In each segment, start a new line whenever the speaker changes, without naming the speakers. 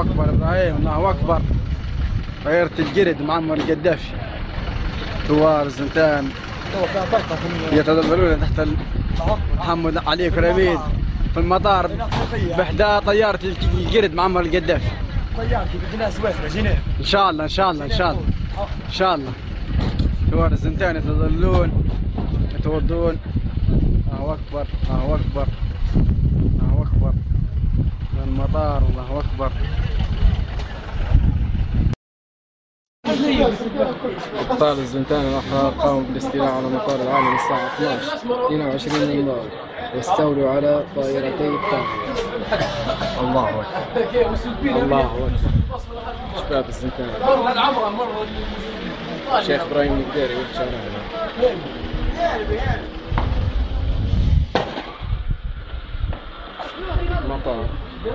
أكبر طيارة الجرد معمر القدافي ثوار زنتان. يتدللون تحت محمد علي كريميد. في المطار بإحدى طيارة الجرد معمر القدافي إن شاء الله إن شاء الله إن شاء الله. إن شاء الله. ثوار الزنتان يتظلون يتوضون الله أكبر الله أكبر. المطار الله أكبر. ابطال الزنتان الاحرار قاموا بالاستيلاء على مطار العالم الساعة 12 22 يناير واستولوا على طائرتي الطائرة الله أكبر. الله أكبر. شباب الزنتان شيخ إبراهيم القديري والشارع الله اكبر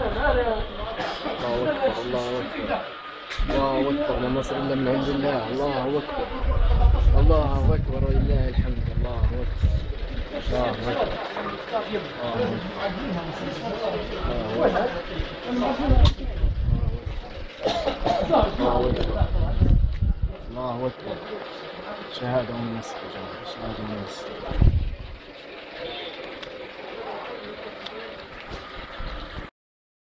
الله أكبر. الله أكبر. لا نصر إلا من عند الله. الله أكبر. الله أكبر. ولله الحمد. الله أكبر. الله أكبر. الله أكبر. شهادة من النصر يا من النصر